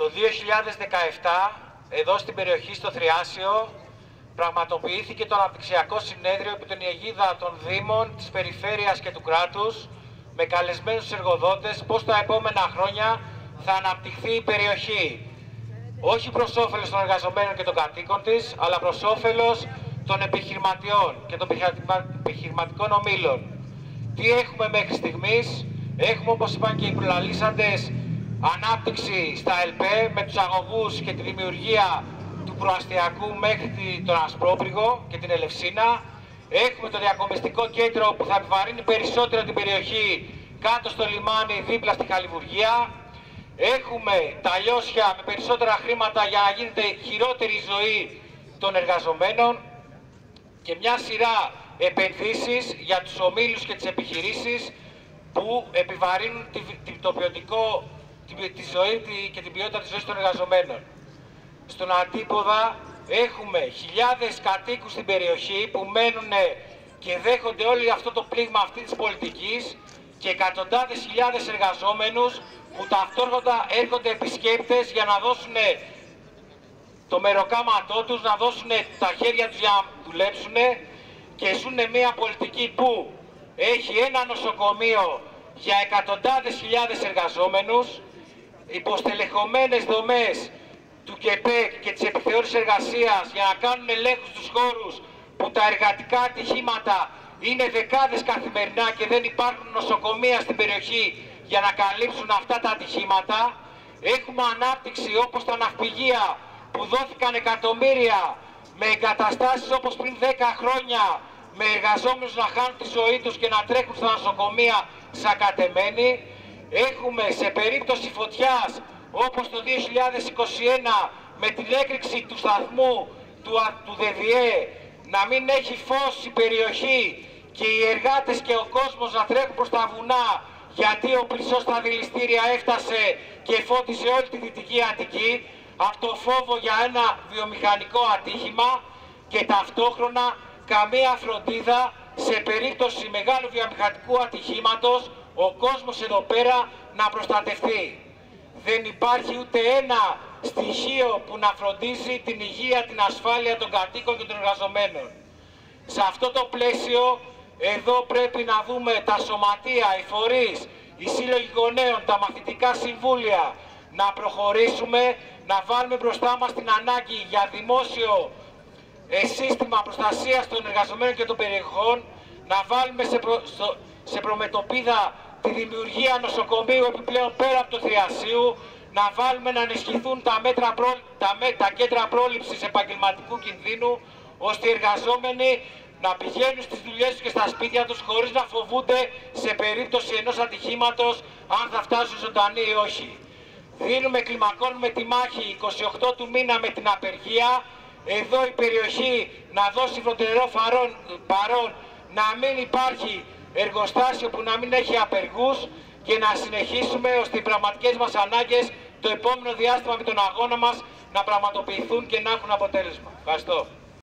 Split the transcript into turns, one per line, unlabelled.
Το 2017, εδώ στην περιοχή στο Θριάσιο, πραγματοποιήθηκε το Αναπτυξιακό Συνέδριο επί την αιγίδα των Δήμων, της Περιφέρειας και του κράτους, με καλεσμένους εργοδότες, πώς τα επόμενα χρόνια θα αναπτυχθεί η περιοχή. Όχι προς όφελος των εργαζομένων και των κατοίκων της, αλλά προς όφελος των επιχειρηματιών και των επιχειρηματικών ομίλων. Τι έχουμε μέχρι στιγμής, έχουμε όπως είπαν και οι προλαλήσαντες ανάπτυξη στα ΕΛΠΕ με τους αγωγούς και τη δημιουργία του προαστιακού μέχρι τον Ασπρόπριγο και την Ελευσίνα. Έχουμε το διακομιστικό κέντρο που θα επιβαρύνει περισσότερο την περιοχή κάτω στο λιμάνι δίπλα στη Χαλιβουργία. Έχουμε τα λιώσια με περισσότερα χρήματα για να γίνεται χειρότερη ζωή των εργαζομένων και μια σειρά επενδύσεις για τους ομίλους και τις επιχειρήσεις που επιβαρύνουν το ποιοτικό τη ζωή και την ποιότητα της ζωής των εργαζομένων. Στον Αντίποδα έχουμε χιλιάδες κατοίκους στην περιοχή που μένουν και δέχονται όλο αυτό το πλήγμα αυτή της πολιτικής και εκατοντάδες χιλιάδες εργαζόμενους που ταυτόχρονα έρχονται επισκέπτες για να δώσουν το μεροκάματό τους, να δώσουν τα χέρια τους για να δουλέψουν και ζουν μια πολιτική που έχει ένα νοσοκομείο για εκατοντάδες χιλιάδες εργαζόμενους, υποστελεχωμένες δομές του ΚΕΠΕΚ και της επιθεώρησης εργασίας για να κάνουν ελέγχους στους χώρους που τα εργατικά ατυχήματα είναι δεκάδες καθημερινά και δεν υπάρχουν νοσοκομεία στην περιοχή για να καλύψουν αυτά τα ατυχήματα. Έχουμε ανάπτυξη όπως τα ναυπηγεία που δόθηκαν εκατομμύρια με εγκαταστάσεις όπως πριν 10 χρόνια με εργαζόμενους να χάνουν τη ζωή τους και να τρέχουν στα νοσοκομεία σακατεμένοι. Έχουμε σε περίπτωση φωτιάς όπως το 2021 με την έκρηξη του σταθμού του, του ΔΔΕ να μην έχει φως η περιοχή και οι εργάτες και ο κόσμος να τρέχουν προς τα βουνά γιατί ο πλησός στα δηληστήρια έφτασε και φώτισε όλη τη Δυτική Αττική αυτό φόβο για ένα βιομηχανικό ατύχημα και ταυτόχρονα καμία φροντίδα σε περίπτωση μεγάλου βιομηχανικού ατυχήματος ο κόσμος εδώ πέρα να προστατευτεί. Δεν υπάρχει ούτε ένα στοιχείο που να φροντίσει την υγεία, την ασφάλεια των κατοίκων και των εργαζομένων. Σε αυτό το πλαίσιο εδώ πρέπει να δούμε τα σωματεία, οι φορείς, οι σύλλογοι γονέων, τα μαθητικά συμβούλια, να προχωρήσουμε, να βάλουμε μπροστά μας την ανάγκη για δημόσιο ε, σύστημα προστασίας των εργαζομένων και των περιεχών, να βάλουμε σε, σε προμετωπίδα τη δημιουργία νοσοκομείου επιπλέον πέρα από το Θριασίου, να βάλουμε να ενισχυθούν τα, μέτρα προ... τα, τα κέντρα πρόληψης επαγγελματικού κινδύνου, ώστε οι εργαζόμενοι να πηγαίνουν στις δουλειές τους και στα σπίτια τους χωρίς να φοβούνται σε περίπτωση ενός ατυχήματος αν θα φτάσουν ζωντανοί ή όχι. Δίνουμε, κλιμακώνουμε τη μάχη 28 του μήνα με την απεργία, εδώ η περιοχή να δώσει φροντερό παρόν να μην υπάρχει εργοστάσιο που να μην έχει απεργούς και να συνεχίσουμε ώστε οι πραγματικές μας ανάγκες το επόμενο διάστημα με τον αγώνα μας να πραγματοποιηθούν και να έχουν αποτέλεσμα. Ευχαριστώ.